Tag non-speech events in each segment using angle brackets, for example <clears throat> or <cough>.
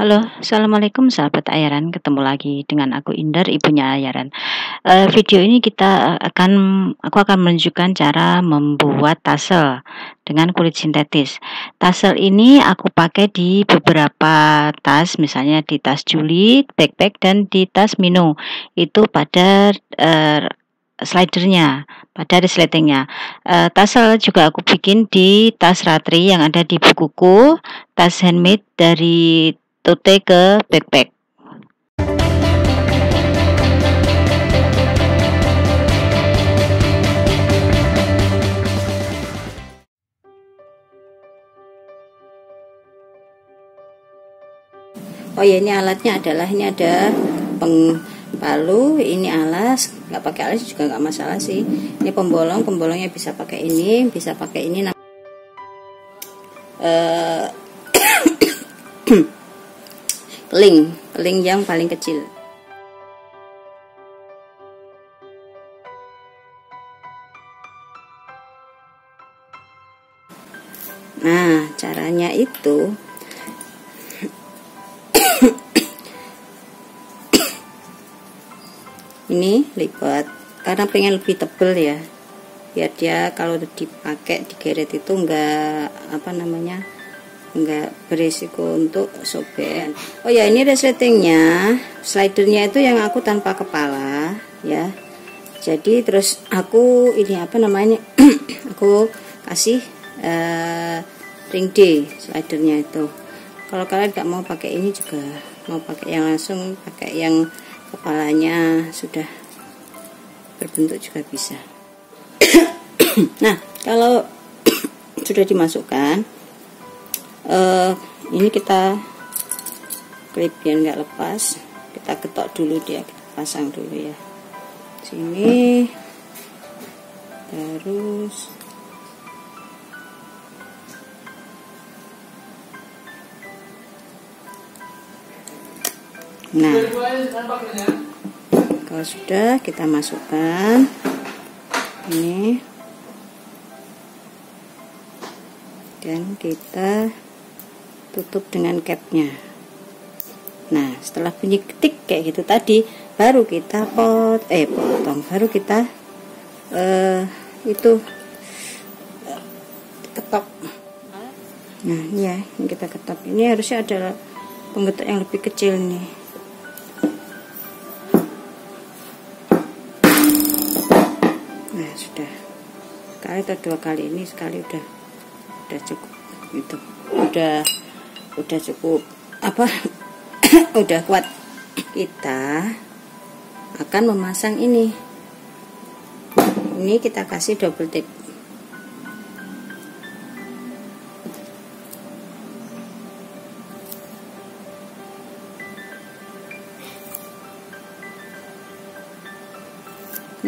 halo, assalamualaikum sahabat Ayaran. Ketemu lagi dengan aku Indar, ibunya Ayaran. Uh, video ini kita akan, aku akan menunjukkan cara membuat tasel dengan kulit sintetis. Tasel ini aku pakai di beberapa tas, misalnya di tas Juli, backpack, dan di tas Mino. Itu pada uh, slidernya pada resletingnya. Uh, tasel juga aku bikin di tas ratri yang ada di bukuku, tas handmade dari tote ke backpack. Oh ya ini alatnya adalah ini ada pengpalu, ini alas, nggak pakai alas juga nggak masalah sih. Ini pembolong, pembolongnya bisa pakai ini, bisa pakai ini. Uh, link. Link yang paling kecil. Nah caranya itu <coughs> ini lipat karena pengen lebih tebel ya. Biar dia kalau dipakai digeret itu enggak apa namanya enggak berisiko untuk sobek oh ya ini resletingnya slidernya itu yang aku tanpa kepala ya. Jadi terus aku ini apa namanya? <clears throat> Aku kasih uh, ring D slidernya itu. Kalau kalian nggak mau pakai ini juga mau pakai yang langsung pakai yang kepalanya sudah berbentuk juga bisa. <clears throat> Nah kalau <clears throat> sudah dimasukkan uh, ini kita klip biar nggak lepas. Kita ketok dulu dia kita pasang dulu ya. Sini. Terus. Nah. Kalau sudah kita masukkan. Ini. Dan kita tutup dengan capnya nah setelah bunyi ketik kayak gitu tadi baru kita pot eh potong. Baru kita uh, itu uh, ketok. Nah ini ya ini kita ketok. Ini harusnya ada pembentuk yang lebih kecil nih. Nah sudah. Kali atau dua kali ini sekali udah udah cukup. Itu udah udah cukup. Apa? <coughs> Udah kuat. Kita akan memasang ini. Ini kita kasih double tip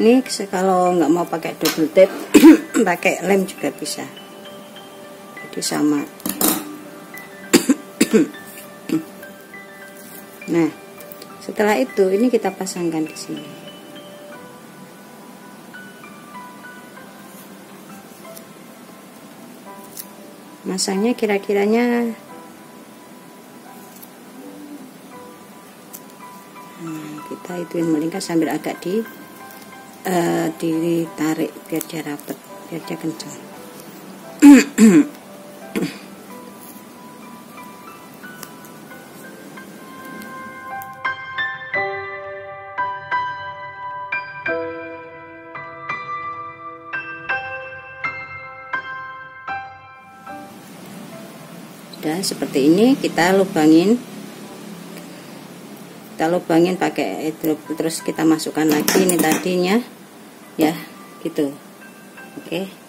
ini kalau nggak mau pakai double tape <coughs> pakai lem juga bisa. Jadi sama nah setelah itu ini kita pasangkan di sini. Masangnya kira-kiranya nah, kita ituin melingkar sambil agak di uh, ditarik biar dia rapat biar dia kencang <clears throat> udah seperti ini kita lubangin. Kita lubangin pakai itu terus kita masukkan lagi ini tadinya. Ya gitu. Oke